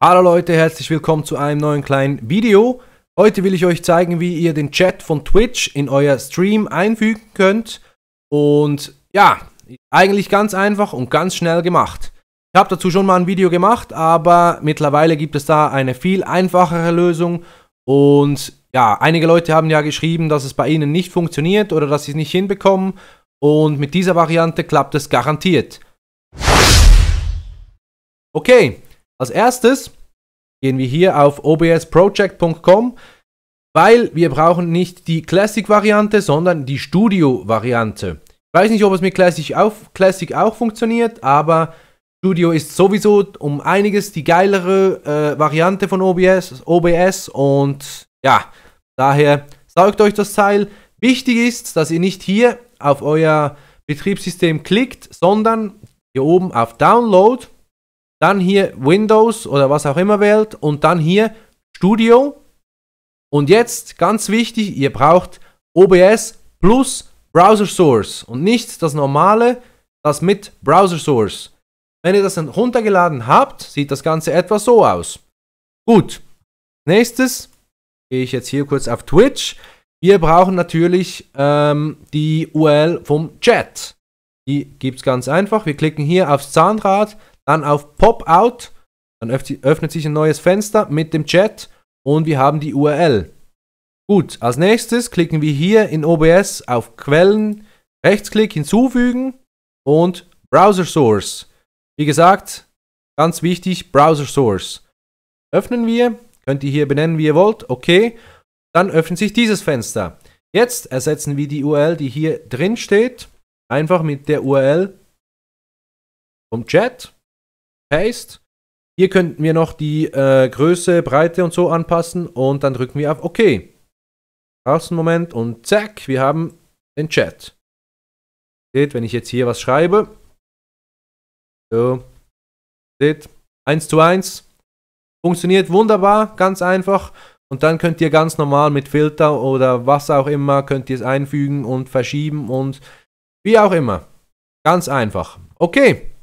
Hallo Leute, herzlich willkommen zu einem neuen kleinen Video. Heute will ich euch zeigen, wie ihr den Chat von Twitch in euer Stream einfügen könnt. Und ja, eigentlich ganz einfach und ganz schnell gemacht. Ich habe dazu schon mal ein Video gemacht, aber mittlerweile gibt es da eine viel einfachere Lösung. Und ja, einige Leute haben ja geschrieben, dass es bei ihnen nicht funktioniert oder dass sie es nicht hinbekommen. Und mit dieser Variante klappt es garantiert. Okay, als erstes gehen wir hier auf obsproject.com, weil wir brauchen nicht die Classic-Variante, sondern die Studio-Variante. Ich weiß nicht, ob es mit Classic, auf, Classic auch funktioniert, aber Studio ist sowieso um einiges die geilere äh, Variante von OBS, OBS und ja, daher saugt euch das Teil. Wichtig ist, dass ihr nicht hier auf euer Betriebssystem klickt, sondern hier oben auf Download dann hier Windows oder was auch immer wählt und dann hier Studio. Und jetzt ganz wichtig, ihr braucht OBS plus Browser Source und nicht das normale, das mit Browser Source. Wenn ihr das dann runtergeladen habt, sieht das Ganze etwa so aus. Gut, nächstes gehe ich jetzt hier kurz auf Twitch. Wir brauchen natürlich ähm, die URL vom Chat. Die gibt es ganz einfach. Wir klicken hier aufs Zahnrad, dann auf Pop-out, dann öffnet sich ein neues Fenster mit dem Chat und wir haben die URL. Gut, als nächstes klicken wir hier in OBS auf Quellen, Rechtsklick hinzufügen und Browser Source. Wie gesagt, ganz wichtig, Browser Source. Öffnen wir, könnt ihr hier benennen, wie ihr wollt, okay. Dann öffnet sich dieses Fenster. Jetzt ersetzen wir die URL, die hier drin steht, einfach mit der URL vom Chat. Paste. Hier könnten wir noch die äh, Größe, Breite und so anpassen und dann drücken wir auf OK. Brauchst einen Moment und zack, wir haben den Chat. Seht, wenn ich jetzt hier was schreibe. So. Seht, 1 zu 1. Funktioniert wunderbar, ganz einfach. Und dann könnt ihr ganz normal mit Filter oder was auch immer, könnt ihr es einfügen und verschieben und wie auch immer. Ganz einfach. Okay.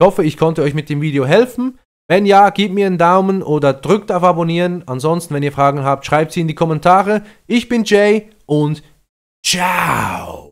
Ich hoffe, ich konnte euch mit dem Video helfen. Wenn ja, gebt mir einen Daumen oder drückt auf Abonnieren. Ansonsten, wenn ihr Fragen habt, schreibt sie in die Kommentare. Ich bin Jay und ciao!